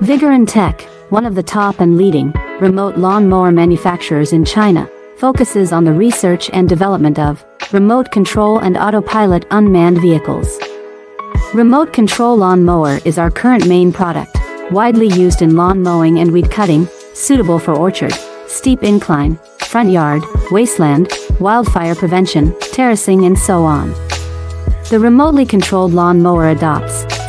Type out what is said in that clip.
Vigor Tech, one of the top and leading remote lawn mower manufacturers in China, focuses on the research and development of remote control and autopilot unmanned vehicles. Remote control lawn mower is our current main product, widely used in lawn mowing and weed cutting, suitable for orchard, steep incline, front yard, wasteland, wildfire prevention, terracing and so on. The remotely controlled lawn mower adopts